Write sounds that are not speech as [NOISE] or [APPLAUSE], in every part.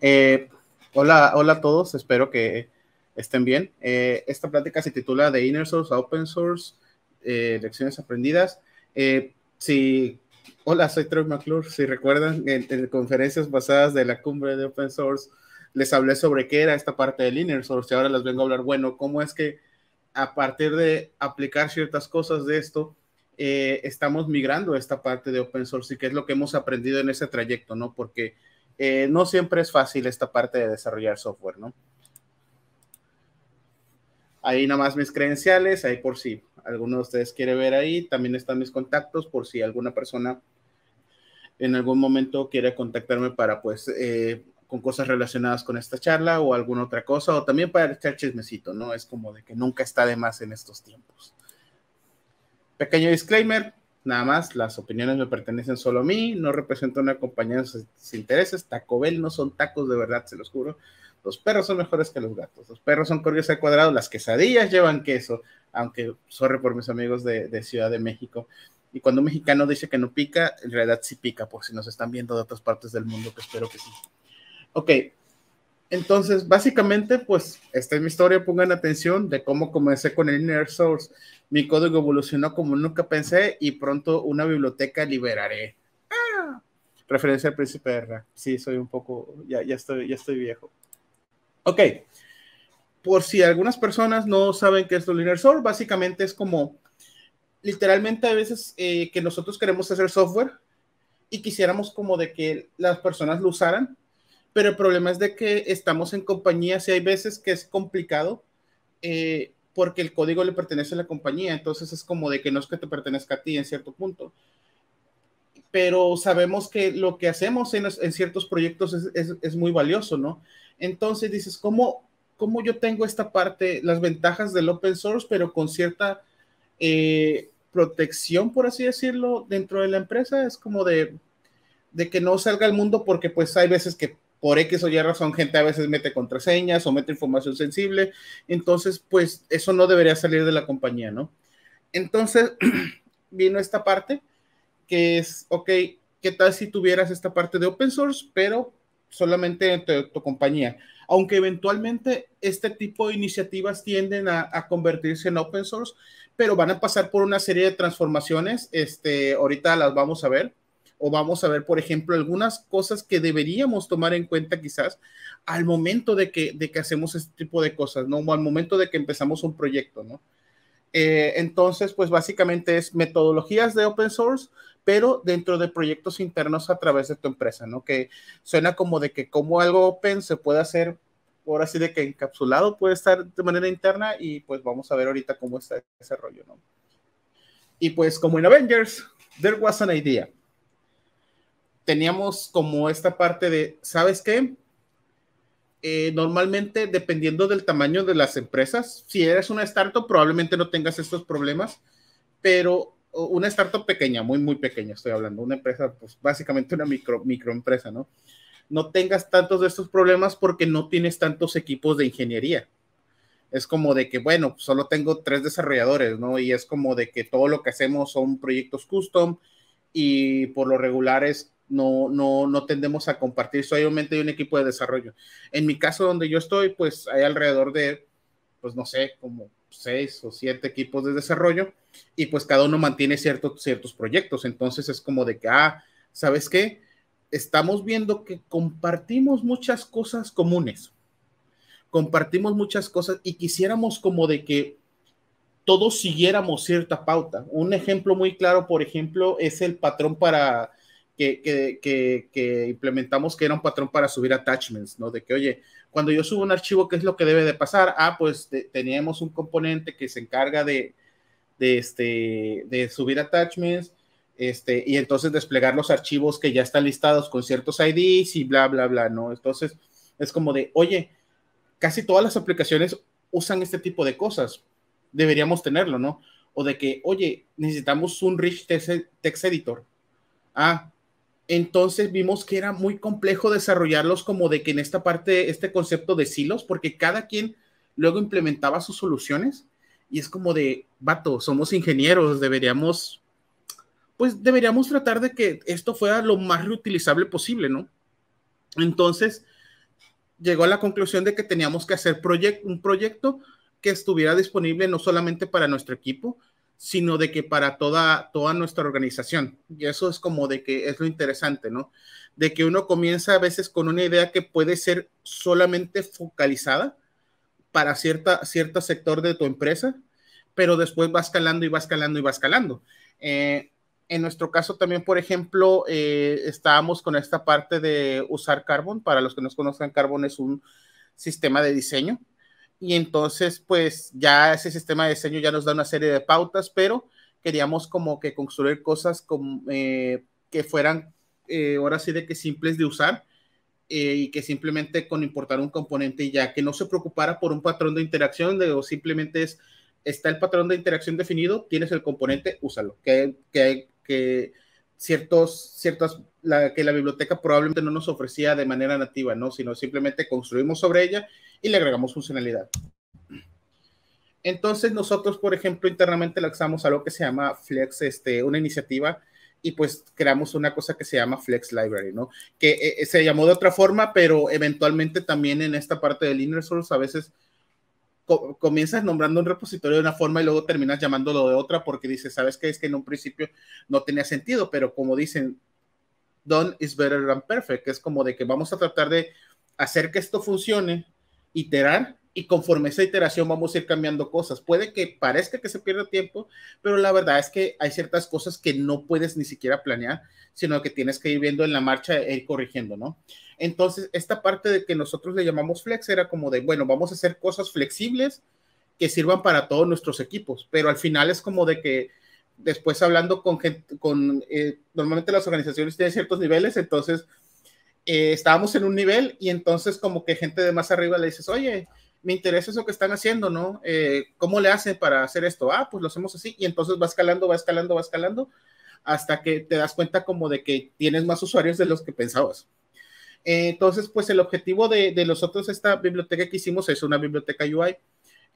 Eh, hola, hola a todos, espero que estén bien. Eh, esta plática se titula The Inner Source Open Source, eh, lecciones aprendidas. si, hola, soy Troy McClure. Si recuerdan, en, conferencias pasadas de la cumbre de Open Source, les hablé sobre qué era esta parte del Inner Source y ahora les vengo a hablar, bueno, cómo es que a partir de aplicar ciertas cosas de esto, estamos migrando a esta parte de open source y qué es lo que hemos aprendido en ese trayecto, ¿no? Porque eh, no siempre es fácil esta parte de desarrollar software, ¿no? Ahí nada más mis credenciales, ahí por si alguno de ustedes quiere ver ahí, también están mis contactos por si alguna persona en algún momento quiere contactarme para pues eh, con cosas relacionadas con esta charla o alguna otra cosa, o también para echar chismecito, ¿no? Es como de que nunca está de más en estos tiempos. Pequeño disclaimer, Nada más, las opiniones me pertenecen solo a mí, no represento a una compañía de sus intereses. Taco Bell no son tacos de verdad, se los juro. Los perros son mejores que los gatos. Los perros son corridos al cuadrado, las quesadillas llevan queso, aunque sorry por mis amigos de, de Ciudad de México. Y cuando un mexicano dice que no pica, en realidad sí pica, por si nos están viendo de otras partes del mundo, que espero que sí. Ok, entonces, básicamente, pues esta es mi historia. Pongan atención de cómo comencé con el Inner Source. Mi código evolucionó como nunca pensé y pronto una biblioteca liberaré. Ah, referencia al príncipe R. Sí, soy un poco, ya, ya, estoy, ya estoy viejo. Ok. Por si algunas personas no saben qué es el Inner Source, básicamente es como, literalmente a veces eh, que nosotros queremos hacer software y quisiéramos como de que las personas lo usaran pero el problema es de que estamos en compañías y hay veces que es complicado eh, porque el código le pertenece a la compañía, entonces es como de que no es que te pertenezca a ti en cierto punto. Pero sabemos que lo que hacemos en, en ciertos proyectos es, es, muy valioso, ¿no? Entonces dices, ¿cómo, ¿cómo yo tengo esta parte, las ventajas del open source, pero con cierta eh, protección, por así decirlo, dentro de la empresa? Es como de, de que no salga al mundo porque pues hay veces que por X o Y razón, gente a veces mete contraseñas o mete información sensible. Entonces, pues eso no debería salir de la compañía, ¿no? Entonces, [CLEARS THROAT] vino esta parte que es, ok, ¿qué tal si tuvieras esta parte de open source, pero solamente en tu, compañía? Aunque eventualmente este tipo de iniciativas tienden a, a, convertirse en open source, pero van a pasar por una serie de transformaciones. Este, ahorita las vamos a ver o vamos a ver, por ejemplo, algunas cosas que deberíamos tomar en cuenta quizás al momento de que, de que hacemos este tipo de cosas, ¿no? O al momento de que empezamos un proyecto, ¿no? Eh, entonces, pues básicamente es metodologías de open source, pero dentro de proyectos internos a través de tu empresa, ¿no? Que suena como de que como algo open se puede hacer, ahora sí de que encapsulado puede estar de manera interna y pues vamos a ver ahorita cómo está ese rollo, ¿no? Y pues como en Avengers, there was an idea teníamos como esta parte de, ¿sabes qué? Eh, normalmente, dependiendo del tamaño de las empresas, si eres una startup, probablemente no tengas estos problemas, pero una startup pequeña, muy, muy pequeña, estoy hablando, una empresa, pues básicamente una micro, microempresa, ¿no? No tengas tantos de estos problemas porque no tienes tantos equipos de ingeniería. Es como de que, bueno, solo tengo tres desarrolladores, ¿no? Y es como de que todo lo que hacemos son proyectos custom y por lo regular es no, no, no tendemos a compartir, solamente hay un equipo de desarrollo. En mi caso, donde yo estoy, pues hay alrededor de, pues no sé, como seis o siete equipos de desarrollo y pues cada uno mantiene ciertos, ciertos proyectos. Entonces es como de que, ah, ¿sabes qué? Estamos viendo que compartimos muchas cosas comunes, compartimos muchas cosas y quisiéramos como de que todos siguiéramos cierta pauta. Un ejemplo muy claro, por ejemplo, es el patrón para que, que, que, implementamos que era un patrón para subir attachments, ¿no? De que, oye, cuando yo subo un archivo, ¿qué es lo que debe de pasar? Ah, pues teníamos un componente que se encarga de, este, de subir attachments, este, y entonces desplegar los archivos que ya están listados con ciertos IDs y bla, bla, bla, ¿no? Entonces, es como de, oye, casi todas las aplicaciones usan este tipo de cosas, deberíamos tenerlo, ¿no? O de que, oye, necesitamos un rich text editor. Ah, entonces vimos que era muy complejo desarrollarlos como de que en esta parte, este concepto de silos, porque cada quien luego implementaba sus soluciones y es como de, vato, somos ingenieros, deberíamos, pues deberíamos tratar de que esto fuera lo más reutilizable posible, ¿no? Entonces, llegó a la conclusión de que teníamos que hacer un proyecto que estuviera disponible no solamente para nuestro equipo, sino de que para toda, toda nuestra organización. Y eso es como de que es lo interesante, ¿no? De que uno comienza a veces con una idea que puede ser solamente focalizada para cierta, cierto sector de tu empresa, pero después va escalando y va escalando y va escalando. Eh, en nuestro caso también, por ejemplo, eh, estábamos con esta parte de usar Carbon. Para los que no conocen, Carbon es un sistema de diseño. Y entonces, pues ya ese sistema de diseño ya nos da una serie de pautas, pero queríamos como que construir cosas como, eh, que fueran, eh, ahora sí, de que simples de usar y que simplemente con importar un componente y ya, que no se preocupara por un patrón de interacción de, o simplemente es, está el patrón de interacción definido, tienes el componente, úsalo. Que, que, que ciertos, ciertas, la, que la biblioteca probablemente no nos ofrecía de manera nativa, ¿no? Sino simplemente construimos sobre ella y le agregamos funcionalidad. Entonces nosotros, por ejemplo, internamente lanzamos algo que se llama Flex, este, una iniciativa y pues creamos una cosa que se llama Flex Library, ¿no? Que eh, eh, se llamó de otra forma, pero eventualmente también en esta parte del Inner Source a veces comienzas nombrando un repositorio de una forma y luego terminas llamándolo de otra porque dices, ¿sabes qué? Es que en un principio no tenía sentido, pero como dicen, done is better than perfect, es como de que vamos a tratar de hacer que esto funcione, iterar y conforme esa iteración vamos a ir cambiando cosas. Puede que parezca que se pierda tiempo, pero la verdad es que hay ciertas cosas que no puedes ni siquiera planear, sino que tienes que ir viendo en la marcha e ir corrigiendo, ¿no? Entonces, esta parte de que nosotros le llamamos flex era como de, bueno, vamos a hacer cosas flexibles que sirvan para todos nuestros equipos, pero al final es como de que después hablando con gente, con, eh, normalmente las organizaciones tienen ciertos niveles, entonces eh, estábamos en un nivel y entonces como que gente de más arriba le dices, oye, me interesa eso que están haciendo, ¿no? Eh, ¿Cómo le hacen para hacer esto? Ah, pues lo hacemos así y entonces va escalando, va escalando, va escalando hasta que te das cuenta como de que tienes más usuarios de los que pensabas. Entonces, pues el objetivo de, de nosotros, esta biblioteca que hicimos es una biblioteca UI,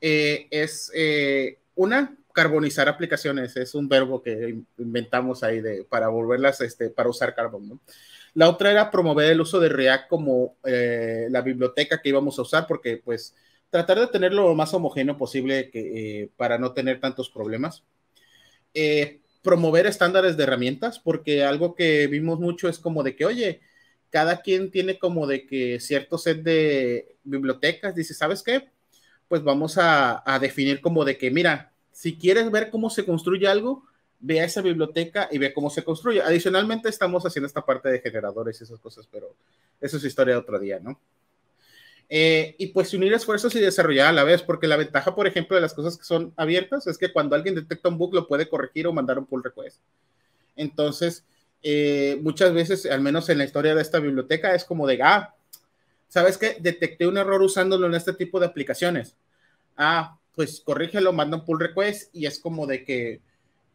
eh, es eh, una, carbonizar aplicaciones, es un verbo que inventamos ahí de, para volverlas, este, para usar Carbon, ¿no? La otra era promover el uso de React como la biblioteca que íbamos a usar, porque pues tratar de tenerlo lo más homogéneo posible que, para no tener tantos problemas. promover estándares de herramientas, porque algo que vimos mucho es como de que, oye, cada quien tiene como de que cierto set de bibliotecas, dice, ¿sabes qué? Pues vamos a, definir como de que, mira, si quieres ver cómo se construye algo, ve a esa biblioteca y ve cómo se construye. Adicionalmente estamos haciendo esta parte de generadores y esas cosas, pero eso es historia de otro día, ¿no? Eh, y pues unir esfuerzos y desarrollar a la vez, porque la ventaja, por ejemplo, de las cosas que son abiertas es que cuando alguien detecta un bug lo puede corregir o mandar un pull request. Entonces, eh, muchas veces, al menos en la historia de esta biblioteca, es como de, ah, ¿sabes qué? Detecté un error usándolo en este tipo de aplicaciones. Ah, pues corrígelo, manda un pull request y es como de que,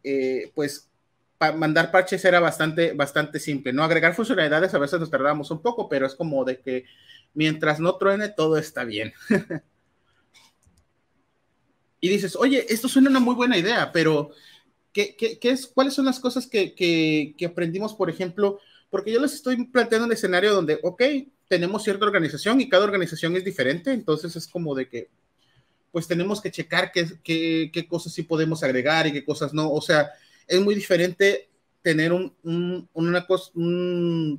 eh, pues, mandar parches era bastante, bastante simple, ¿no? Agregar funcionalidades a veces nos tardamos un poco, pero es como de que mientras no truene, todo está bien. [LAUGHS] y dices, oye, esto suena una muy buena idea, pero ¿Qué, es, ¿Cuáles son las cosas que, aprendimos, por ejemplo? Porque yo les estoy planteando un escenario donde, ok, tenemos cierta organización y cada organización es diferente, entonces es como de que, pues tenemos que checar qué, qué, cosas sí podemos agregar y qué cosas no. O sea, es muy diferente tener un, una cosa,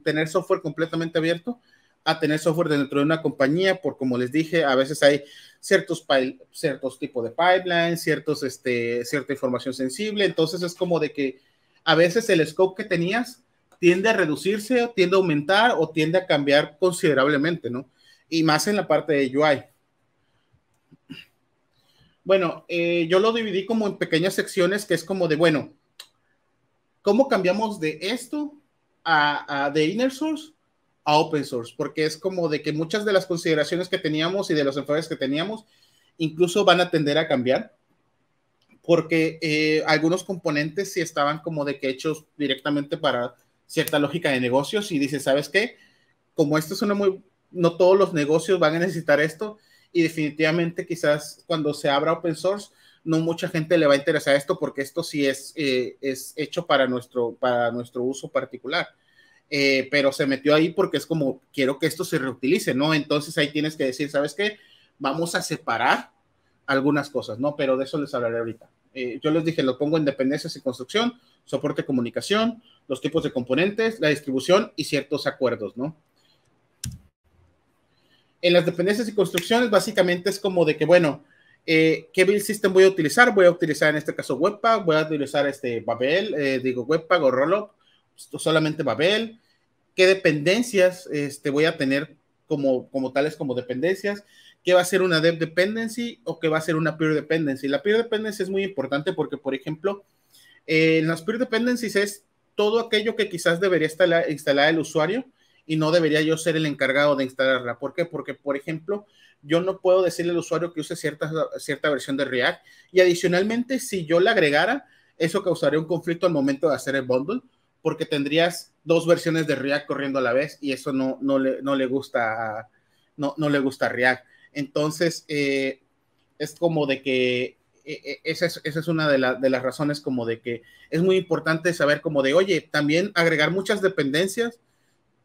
tener software completamente abierto a tener software dentro de una compañía, por como les dije, a veces hay ciertos, ciertos tipos de pipelines, ciertos, este, cierta información sensible, entonces es como de que a veces el scope que tenías tiende a reducirse, tiende a aumentar o tiende a cambiar considerablemente, ¿no? Y más en la parte de UI. Bueno, eh, yo lo dividí como en pequeñas secciones que es como de, bueno, ¿cómo cambiamos de esto a, de inner source a open source, porque es como de que muchas de las consideraciones que teníamos y de los enfoques que teníamos incluso van a tender a cambiar, porque eh, algunos componentes sí estaban como de que hechos directamente para cierta lógica de negocios y dice, ¿sabes qué? Como esto es una muy, no todos los negocios van a necesitar esto y definitivamente quizás cuando se abra open source, no mucha gente le va a interesar esto porque esto sí es, eh, es hecho para nuestro, para nuestro uso particular. eh, pero se metió ahí porque es como, quiero que esto se reutilice, ¿no? Entonces ahí tienes que decir, ¿sabes qué? Vamos a separar algunas cosas, ¿no? Pero de eso les hablaré ahorita. Eh, yo les dije, lo pongo en dependencias y construcción, soporte comunicación, los tipos de componentes, la distribución y ciertos acuerdos, ¿no? En las dependencias y construcciones, básicamente es como de que, bueno, eh, ¿qué build system voy a utilizar? Voy a utilizar en este caso Webpack, voy a utilizar este Babel, eh, digo Webpack o Rollup, solamente Babel. ¿Qué dependencias este, voy a tener como, como tales como dependencias? ¿Qué va a ser una dev dependency o qué va a ser una peer dependency? La peer dependency es muy importante porque, por ejemplo, eh, en las peer dependencies es todo aquello que quizás debería instalar el usuario y no debería yo ser el encargado de instalarla. ¿Por qué? Porque, por ejemplo, yo no puedo decirle al usuario que use cierta, cierta versión de React y adicionalmente, si yo la agregara, eso causaría un conflicto al momento de hacer el bundle porque tendrías dos versiones de React corriendo a la vez y eso no, no, le, no le gusta no, no le gusta React. Entonces, eh, es como de que e, e, esa es, esa es una de, de, las razones como de que es muy importante saber como de, oye, también agregar muchas dependencias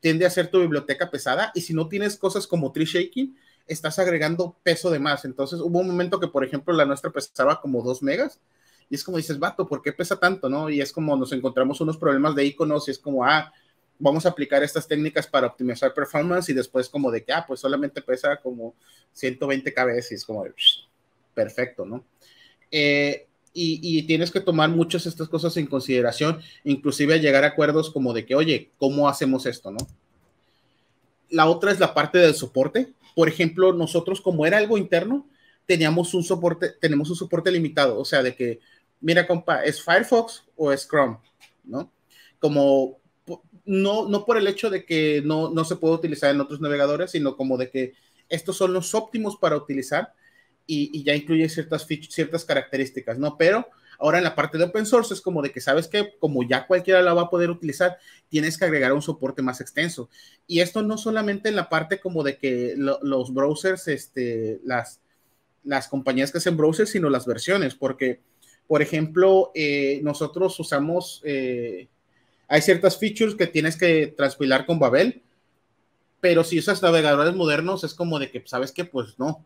tiende a ser tu biblioteca pesada y si no tienes cosas como tree shaking, estás agregando peso de más. Entonces hubo un momento que, por ejemplo, la nuestra pesaba como 2 megas y es como dices, vato, ¿por qué pesa tanto? ¿no? Y es como nos encontramos unos problemas de iconos y es como, ah, vamos a aplicar estas técnicas para optimizar performance y después como de que, ah, pues solamente pesa como 120 kbs y es como, perfecto, ¿no? Eh, y, tienes que tomar muchas estas cosas en consideración, inclusive llegar a acuerdos como de que, oye, ¿cómo hacemos esto, no? La otra es la parte del soporte. Por ejemplo, nosotros como era algo interno, teníamos un soporte, tenemos un soporte limitado, o sea, de que, mira, compa, ¿es Firefox o es Chrome? ¿No? Como, no, no por el hecho de que no, no se puede utilizar en otros navegadores, sino como de que estos son los óptimos para utilizar y, ya incluye ciertas, ciertas características, ¿no? Pero ahora en la parte de open source es como de que sabes que como ya cualquiera la va a poder utilizar, tienes que agregar un soporte más extenso. Y esto no solamente en la parte como de que los browsers, este, las, las compañías que hacen browsers, sino las versiones, porque, por ejemplo, eh, nosotros usamos, eh, hay ciertas features que tienes que transpilar con Babel, pero si usas navegadores modernos es como de que, ¿sabes qué? Pues no,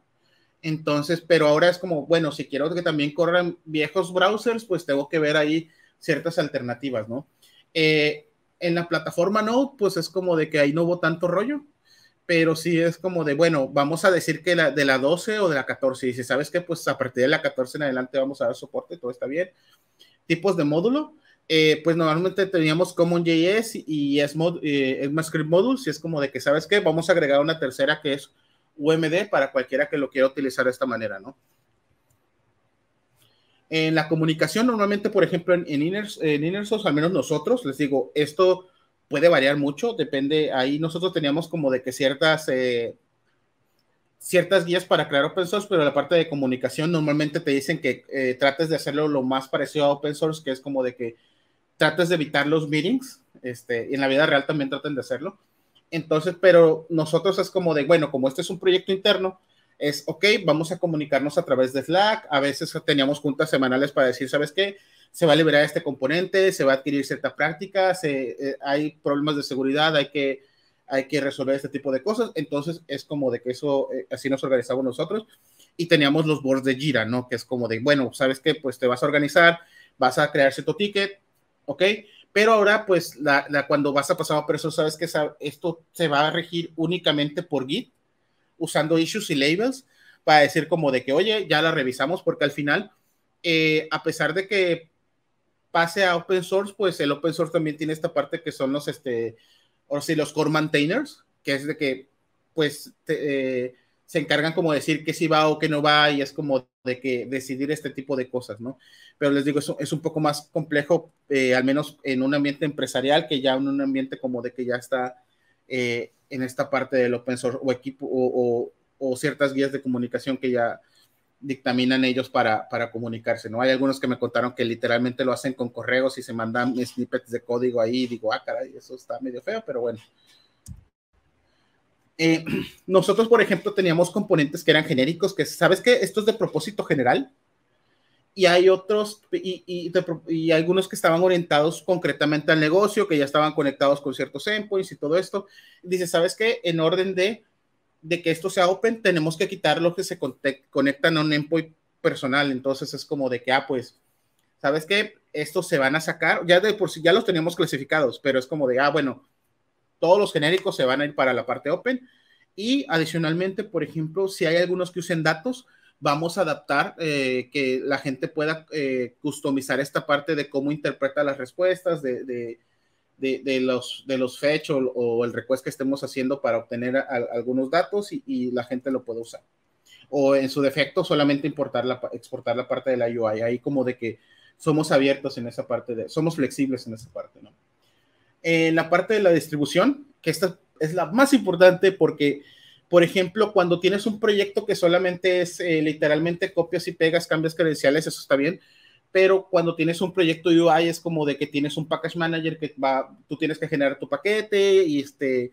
entonces, pero ahora es como, bueno, si quiero que también corran viejos browsers, pues tengo que ver ahí ciertas alternativas, ¿no? Eh, en la plataforma Node, pues es como de que ahí no hubo tanto rollo, pero sí es como de, bueno, vamos a decir que la, de la 12 o de la 14, y si sabes que pues a partir de la 14 en adelante vamos a dar soporte, todo está bien. Tipos de módulo, eh, pues normalmente teníamos CommonJS y es eh, ECMAScript Modules, y es como de que, ¿sabes qué? Vamos a agregar una tercera que es UMD para cualquiera que lo quiera utilizar de esta manera, ¿no? En la comunicación, normalmente, por ejemplo, en, en, en al menos nosotros, les digo, esto puede variar mucho, depende, ahí nosotros teníamos como de que ciertas, eh, ciertas guías para crear open source, pero la parte de comunicación normalmente te dicen que eh, trates de hacerlo lo más parecido a open source, que es como de que trates de evitar los meetings, este, y en la vida real también traten de hacerlo. Entonces, pero nosotros es como de, bueno, como este es un proyecto interno, es, ok, vamos a comunicarnos a través de Slack. A veces teníamos juntas semanales para decir, ¿sabes qué? Se va a liberar este componente, se va a adquirir cierta práctica, se, eh, hay problemas de seguridad, hay que, hay que resolver este tipo de cosas. Entonces, es como de que eso, eh, así nos organizamos nosotros. Y teníamos los boards de Jira, ¿no? Que es como de, bueno, ¿sabes qué? Pues te vas a organizar, vas a crear cierto ticket, ¿ok? Pero ahora, pues, cuando vas a pasar a eso sabes que esto se va a regir únicamente por Git, usando issues y labels, para decir como de que, oye, ya la revisamos, porque al final, eh, a pesar de que pase a open source, pues el open source también tiene esta parte que son los, este, o si los core maintainers, que es de que, pues, eh, se encargan como de decir que sí va o que no va y es como de que decidir este tipo de cosas, ¿no? Pero les digo, eso es un poco más complejo, eh, al menos en un ambiente empresarial que ya en un ambiente como de que ya está eh, en esta parte del open source o equipo o, ciertas guías de comunicación que ya dictaminan ellos para, para comunicarse, ¿no? Hay algunos que me contaron que literalmente lo hacen con correos y se mandan snippets de código ahí digo, ah, caray, eso está medio feo, pero bueno. Eh, [CLEARS THROAT] nosotros, por ejemplo, teníamos componentes que eran genéricos, que sabes que esto es de propósito general y hay otros, y, y, y, algunos que estaban orientados concretamente al negocio, que ya estaban conectados con ciertos endpoints y todo esto. Dice, ¿sabes qué? En orden de, de que esto sea open, tenemos que quitar los que se conectan a un endpoint personal. Entonces es como de que, ah, pues, ¿sabes qué? Estos se van a sacar, ya de por sí, ya los teníamos clasificados, pero es como de, ah, bueno, todos los genéricos se van a ir para la parte open. Y adicionalmente, por ejemplo, si hay algunos que usen datos, vamos a adaptar eh, que la gente pueda eh, customizar esta parte de cómo interpreta las respuestas, de, de, de, los, de los fetch o, el request que estemos haciendo para obtener algunos datos y, la gente lo puede usar. O en su defecto, solamente importar la, exportar la parte de la UI. Ahí como de que somos abiertos en esa parte, de, somos flexibles en esa parte, ¿no? En la parte de la distribución, que esta es la más importante porque por ejemplo, cuando tienes un proyecto que solamente es eh, literalmente copias y pegas, cambias credenciales, eso está bien. Pero cuando tienes un proyecto UI es como de que tienes un package manager que va, tú tienes que generar tu paquete y este,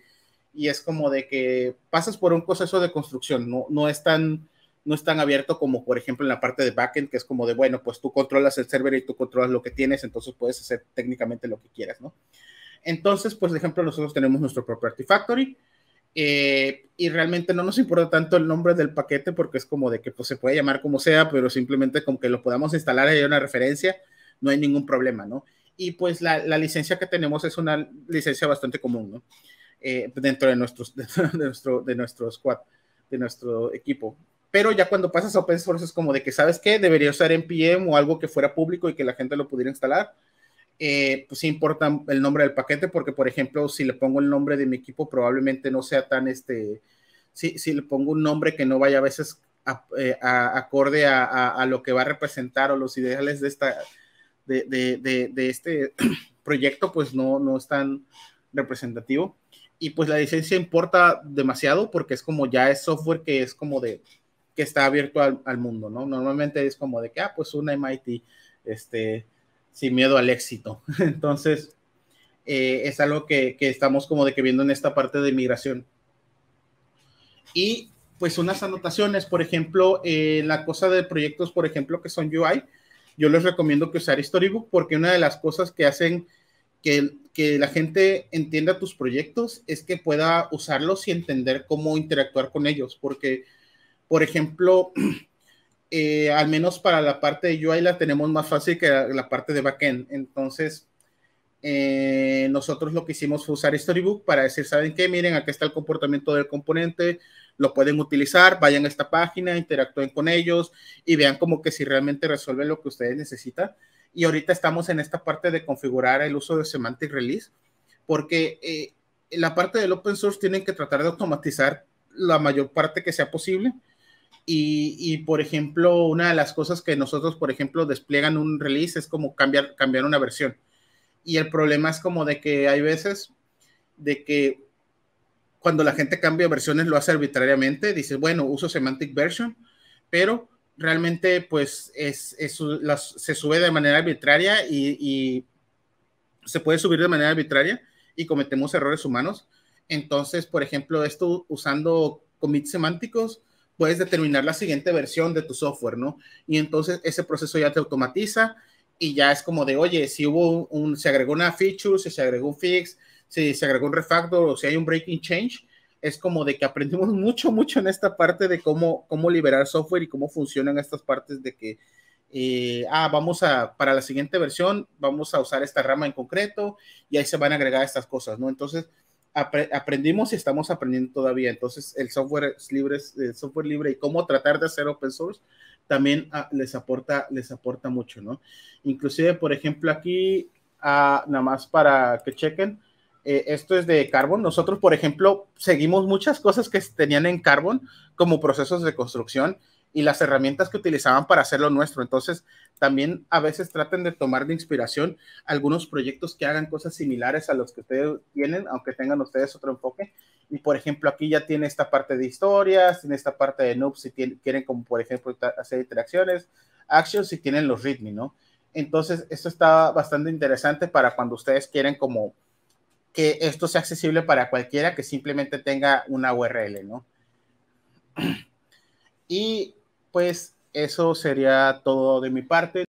y es como de que pasas por un proceso de construcción, no, no es tan, no es tan abierto como por ejemplo en la parte de backend, que es como de, bueno, pues tú controlas el server y tú controlas lo que tienes, entonces puedes hacer técnicamente lo que quieras, ¿no? Entonces, pues, por ejemplo, nosotros tenemos nuestro propio Artifactory, eh, y realmente no nos importa tanto el nombre del paquete porque es como de que pues, se puede llamar como sea, pero simplemente con que lo podamos instalar hay una referencia, no hay ningún problema, ¿no? Y pues la, licencia que tenemos es una licencia bastante común, ¿no? Eh, dentro de, nuestros, [LAUGHS] de, nuestro, de nuestro squad, de nuestro equipo. Pero ya cuando pasas a open source es como de que, ¿sabes qué? Debería usar NPM o algo que fuera público y que la gente lo pudiera instalar eh, pues importa el nombre del paquete, porque por ejemplo, si le pongo el nombre de mi equipo, probablemente no sea tan este, si, si le pongo un nombre que no vaya a veces eh, acorde a, lo que va a representar o los ideales de esta, de, de, de, este [CLEARS THROAT] proyecto, pues no, no es tan representativo. Y pues la licencia importa demasiado porque es como ya es software que es como de, que está abierto al, al mundo, ¿no? Normalmente es como de que, ah, pues una MIT, este, sin miedo al éxito. [LAUGHS] Entonces, eh, es algo que, estamos como de que viendo en esta parte de migración. Y pues unas anotaciones, por ejemplo, eh, la cosa de proyectos, por ejemplo, que son UI, yo les recomiendo que usar Storybook porque una de las cosas que hacen que, que la gente entienda tus proyectos es que pueda usarlos y entender cómo interactuar con ellos, porque, por ejemplo, [CLEARS THROAT] Eh, al menos para la parte de UI la tenemos más fácil que la, parte de backend. Entonces, eh, nosotros lo que hicimos fue usar Storybook para decir, ¿saben qué? Miren, aquí está el comportamiento del componente, lo pueden utilizar, vayan a esta página, interactúen con ellos y vean como que si realmente resuelven lo que ustedes necesitan. Y ahorita estamos en esta parte de configurar el uso de Semantic Release, porque eh, la parte del open source tienen que tratar de automatizar la mayor parte que sea posible y, por ejemplo, una de las cosas que nosotros, por ejemplo, despliegan un release es como cambiar, cambiar una versión. Y el problema es como de que hay veces de que cuando la gente cambia versiones lo hace arbitrariamente, dice, bueno, uso semantic version, pero realmente pues es, se sube de manera arbitraria y, y, se puede subir de manera arbitraria y cometemos errores humanos. Entonces, por ejemplo, esto usando commits semánticos, puedes determinar la siguiente versión de tu software, ¿no? Y entonces ese proceso ya te automatiza y ya es como de, oye, si hubo un, se agregó una feature, si se agregó un fix, si se agregó un refactor o si hay un breaking change, es como de que aprendimos [LAUGHS] mucho, mucho en esta parte de cómo, cómo liberar software y cómo funcionan estas partes de que, eh, ah, vamos a, para la siguiente versión, vamos a usar esta rama en concreto y ahí se van a agregar estas cosas, ¿no? Entonces, aprendimos y estamos aprendiendo todavía. Entonces, el software es libre, software libre y cómo tratar de hacer open source también ah, les aporta, les aporta mucho, ¿no? Inclusive, por ejemplo, aquí, ah, nada más para que chequen, eh, esto es de Carbon. Nosotros, por ejemplo, seguimos muchas cosas que tenían en Carbon como procesos de construcción y las herramientas que utilizaban para hacerlo nuestro. Entonces, también a veces traten de tomar de inspiración algunos proyectos que hagan cosas similares a los que ustedes tienen, aunque tengan ustedes otro enfoque. Y por ejemplo, aquí ya tiene esta parte de historias, tiene esta parte de noobs si quieren, como por ejemplo, hacer interacciones, actions si tienen los readme, ¿no? Entonces, esto está bastante interesante para cuando ustedes quieren como que esto sea accesible para cualquiera que simplemente tenga una URL, ¿no? [CLEARS THROAT] Y pues eso sería todo de mi parte.